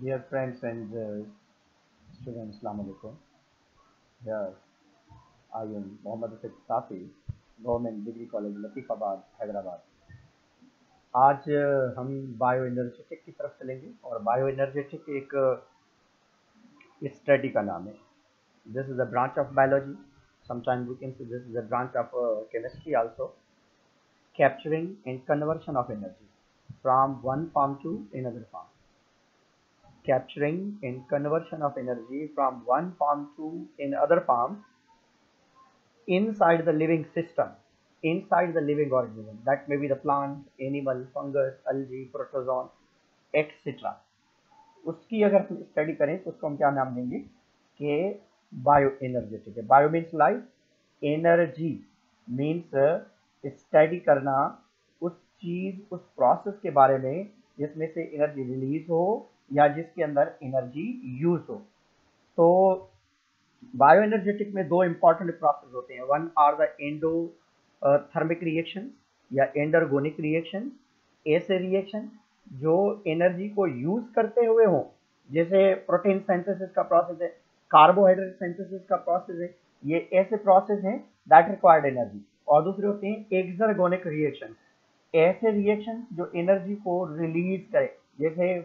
Dear friends and uh, students, alaikum. Here I am Mohammad Rafiq Safi, government degree college Latifabad Hyderabad आज uh, हम bio energetic की तरफ़ चलेंगे और bio energetic एक study का नाम है this is a branch of biology we can say this is a branch of uh, chemistry also capturing and conversion of energy from one form to another form capturing and conversion of energy from one form to another form inside the living system inside the living organism that may be the plant animal fungus algae protozoan etc उसकी अगर study करें तो उसको हम क्या नाम देंगे कि बायो एनर्जेटिक है bio means life energy means study करना उस चीज़ उस प्रोसेस के बारे में जिसमें से एनर्जी रिलीज़ हो या जिसके अंदर एनर्जी यूज़ हो। तो बायो एनर्जेटिक में दो इंपॉर्टेंट प्रोसेस होते हैं। One are the endothermic reaction या एंडरगोनिक रिएक्शन ऐसे रिएक्शन जो एनर्जी को यूज़ करते हुए हो। जैसे प्रोटीन सिंथेसिस का प्रोसेस है कार्बोहाइड्रेट सिंथेसिस का प्रोसेस है, ये ऐसे प्रोसेस हैं दैट रिक्वायर्ड एनर्जी और दूसरे होते हैं एक्सरगोनिक रिएक्शन ऐसे रिएक्शन जो एनर्जी को रिलीज़ करे। जैसे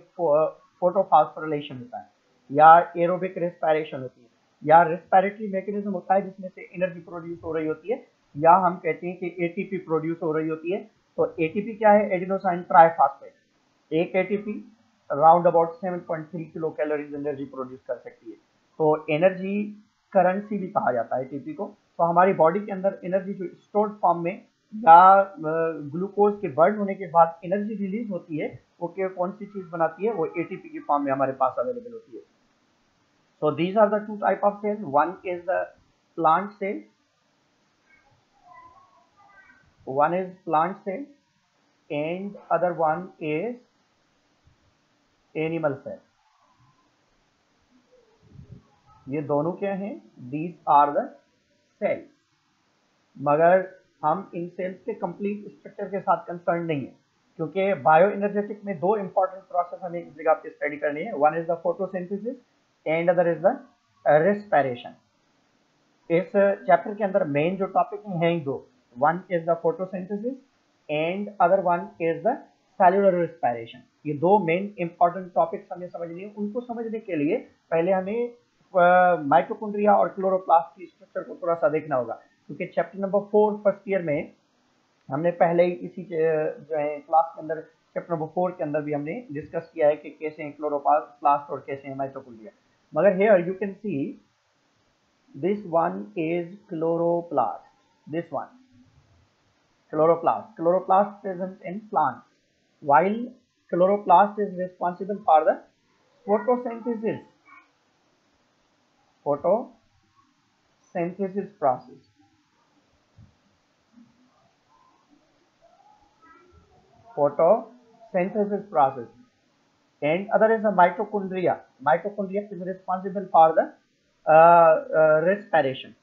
फोटोफॉस्फोरिलेशन होता है, या एरोबिक रेस्पायरेशन होती है, या रेस्पायरेटरी मैकेनिज्म होता है जिसमें से एनर्जी प्रोड्यूस हो रही होती है, या हम कहते हैं कि एटीपी प्रोड्यूस हो रही होती है तो एटीपी क्या है? एडिनोसाइन ट्राइफॉस्फेट एक ATP round about 7.3 kilo calories energy produce कर सकती है. तो एनर्जी करेंसी भी कहा जाता है एटीपी को. तो हमारी बॉडी के अंदर एनर्जी जो स्टोर्ड फॉर्म में या ग्लूकोज के बर्न होने के बाद एनर्जी रिलीज़ होती है, वो कौन सी चीज़ बनाती है? वो एटीपी के फॉर्म में हमारे पास अवेलेबल होती है। So these are the two type of cell one is the plant cell one is plant cell and other one is animal cell ये दोनों क्या हैं? दीज आर द सेल मगर हम इन सेल्स के कंप्लीट स्ट्रक्चर के साथ कंसर्न नहीं है, क्योंकि बायो एनर्जेटिक में दो इंपॉर्टेंट प्रोसेस हमें इस जगह पे स्टडी करनी है। One is the photosynthesis and other is the respiration इस चैप्टर के अंदर मेन जो टॉपिक हैं दो one is the photosynthesis and other one is the cellular respiration ये दो मेन इंपॉर्टेंट टॉपिक्स हमें समझनी है। उनको समझने के लिए पहले हमें माइटोकॉन्ड्रिया और क्लोरोप्लास्ट की स्ट्रक्चर को थोड़ा सा देखना होगा। क्योंकि chapter number four first year में हमने पहले ही इसी जो है क्लास के अंदर चैप्टर नंबर फोर के अंदर भी हमने डिस्कस किया है कि कैसे हैं क्लोरोप्लास्ट और कैसे हैं माइटोकॉन्ड्रिया मगर here you can see this one is chloroplast this one chloroplast. Chloroplast present in plants while chloroplast is responsible for the photosynthesis. Photosynthesis process. Photosynthesis process. And other is the mitochondria. Mitochondria is responsible for the uh, uh, respiration.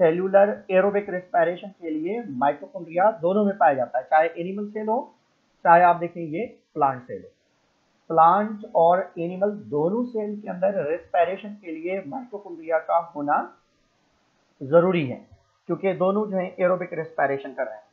Cellular aerobic respiration के लिए mitochondria दोनों में पाया जाता है चाहे animal cell हो चाहे आप देखेंगे प्लांट सेल हो प्लांट और एनिमल दोनों सेल के अंदर रेस्पायरेशन के लिए माइटोकॉन्ड्रिया का होना ज़रूरी है क्योंकि दोनों जो है एरोबिक रेस्पायरेशन कर रहे हैं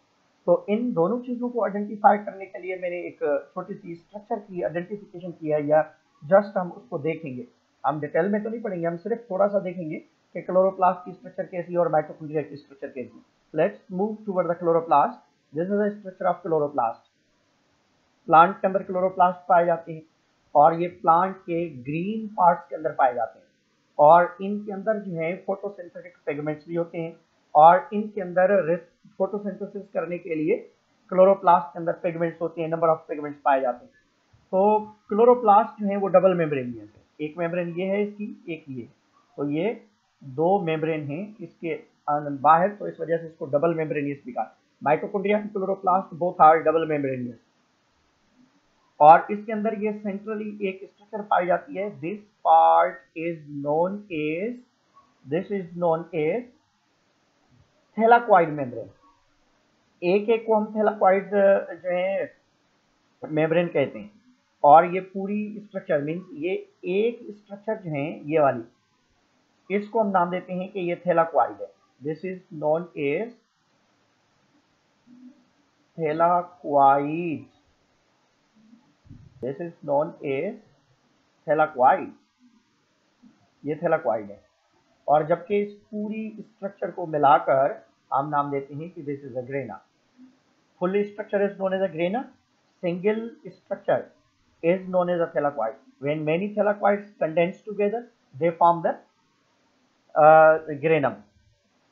तो इन दोनों चीज़ों को आइडेंटिफाई करने के लिए मैंने एक छोटी सी स्ट्रक्चर की आइडेंटिफिकेशन किया या जस्ट हम उसको देखेंगे। हम डिटेल में तो नहीं पढ़ेंगे, हम सिर्फ़ थोड़ा सा देखेंगे कि क्लोरोप्लास्ट की स्ट्रक्चर कैसी और माइटोकॉन्ड्रिया की स्ट्रक्चर कैसी let's move toward the chloroplast this is the structure of chloroplast plant के अंदर क्लोरोप्लास्ट पाए जाते हैं और ये प्लांट के ग्रीन पार्ट्स के अंदर पाए जाते हैं। और इनके अंदर जो है फोटोसिंथेटिक पिगमेंट्स भी होते हैं और इनके अंदर फोटोसिंथेसिस करने के लिए क्लोरोप्लास्ट के अंदर पिगमेंट्स होते हैं नंबर ऑफ़ पिगमेंट्स पाए जाते हैं। तो क्लोरोप्लास्ट जो है, वो डबल मेम्ब्रेनियस है। एक मेम्ब्रेन ये है इसकी, एक ये तो ये दो मेम्ब्रेन हैं इसके बाहर तो इस वजह से इसको डबल मेम्ब्रेनियस भी कहा mitochondria chloroplast both are double membranous और इसके अंदर ये सेंट्रली एक स्ट्रक्चर पाई जाती है। This part is known as this is known as thylakoid membrane एक एक को हम थैलाक्वाइड जो है, मेम्ब्रेन कहते हैं। और ये पूरी स्ट्रक्चर मीन्स ये एक स्ट्रक्चर जो है, ये वाली, इसको हम नाम देते हैं कि ये थैलाक्वाइड है। This is known as thylakoid this is known as thylakoid ये थैलाक्वाइड है। और जबकि इस पूरी स्ट्रक्चर को मिलाकर हम नाम देते हैं कि this is a grana full structure is known as a grana single is known as a thylakoid. When many thylakoids condense together, they form the uh, granum,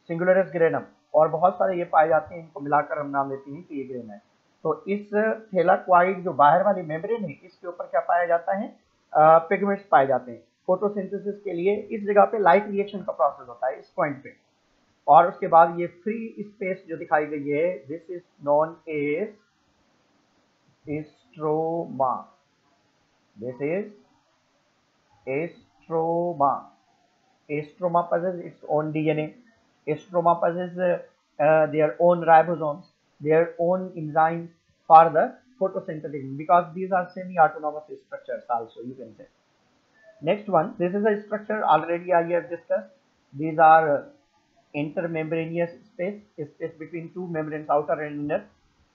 singularus granum. और बहुत सारे ये पाए जाते हैं इनको मिलाकर हम नाम देते हैं कि ये ग्रेन है तो इस थैलाक्वाइड जो बाहर वाली मेम्ब्रेन है इसके ऊपर क्या पाया जाता है पिगमेंट्स पाए जाते हैं फोटोसिंथेसिस के लिए इस जगह पे लाइट रिएक्शन का प्रोसेस होता है इस पॉइंट पे और उसके बाद ये फ्री स्पेस जो दिखाई गई है this is known as stroma this is stroma stroma possesses its own DNA stroma possesses their own ribosome their own enzyme for the photosynthetic because these are semi autonomous structure also you can say next one this is a structure already I have discuss these are intermembraneous space, space between two membranes, outer and inner.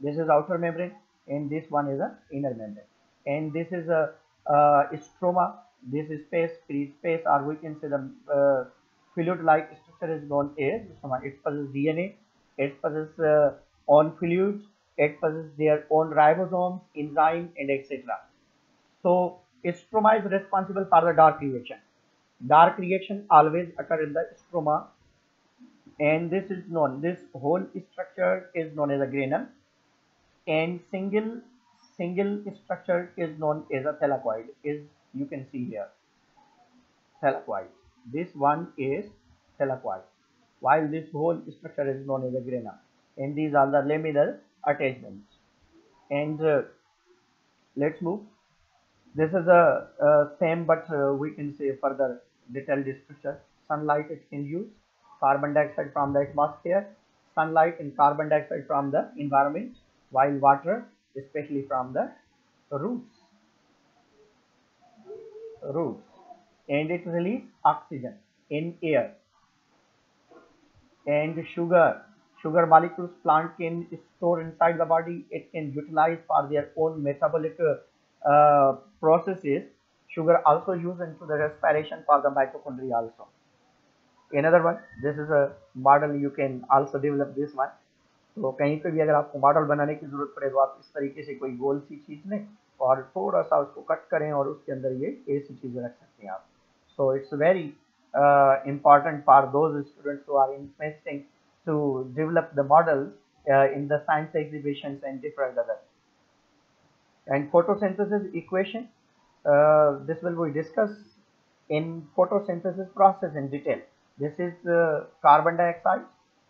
This is outer membrane and this one is a inner membrane. And this is a stroma, this space, free space, or we can say the uh, fluid-like structure is known as stroma. It possesses DNA, it possesses uh, own fluids, it possesses their own ribosomes, enzyme, and etc. So, stroma is responsible for the dark reaction. Dark reaction always occur in the stroma, and this is known. This whole structure is known as a granum, and single single structure is known as a thylakoid is you can see here. Thylakoid this one is thylakoid while this whole structure is known as a grana and these are the laminar attachments. And uh, let's move. This is a, a same but uh, we can say further detailed structure. Sunlight it can use carbon dioxide from the atmosphere sunlight and carbon dioxide from the environment while water especially from the roots. Roots. And it release oxygen in air. And sugar. Sugar molecules plant can store inside the body. It can utilize for their own metabolic uh, processes. Sugar also used into the respiration for the mitochondria also another one this is a model you can also develop this one तो कहीं पे भी अगर आपको model बनाने की ज़रूरत पड़े तो आप इस तरीके से कोई गोल सी चीज़ लें और थोड़ा सा उसको कट करें और उसके अंदर ये ऐसी चीज़ें रख सकते हैं आप so it's very important for those students who are interested to develop the models uh, in the science exhibitions and different other. And photosynthesis equation, uh, this will be discussed in photosynthesis process in detail. This is uh, carbon dioxide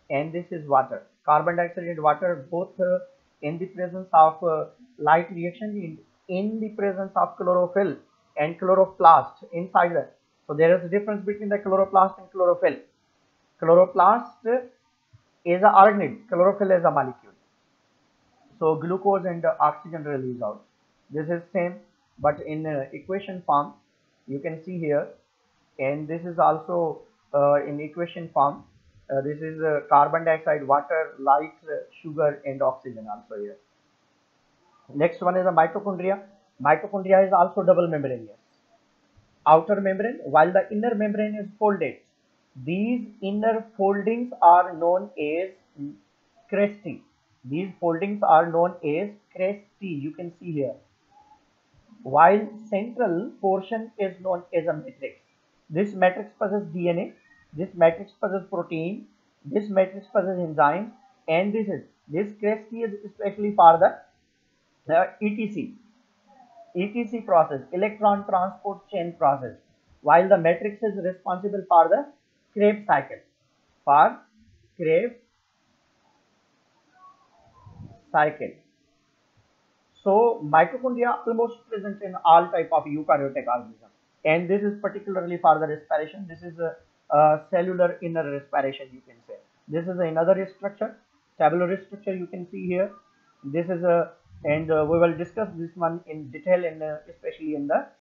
and this is water carbon dioxide and water both uh, in the presence of uh, light reaction in, in the presence of chlorophyll and chloroplast inside that. So there is a difference between the chloroplast and chlorophyll. Chloroplast is an organelle, chlorophyll is a molecule. So glucose and oxygen release out. This is same but in uh, equation form you can see here and this is also in equation form uh, this is uh, carbon dioxide, water, light, uh, sugar and oxygen also here. Next one is the mitochondria. Mitochondria is also double membranous. Outer membrane while the inner membrane is folded. These inner foldings are known as cresti. These foldings are known as cresti. You can see here. While central portion is known as a matrix. This matrix possesses DNA this matrix possesses protein, this matrix possesses enzyme, and this is this cresti is especially for the ETC, ETC process, electron transport chain process, while the matrix is responsible for the Krebs cycle, for Krebs cycle. So mitochondria almost present in all type of eukaryotic organisms, and this is particularly for the respiration. This is a uh, cellular inner respiration you can say. This is another structure tabular structure you can see here. This is a and uh, we will discuss this one in detail and uh, especially in the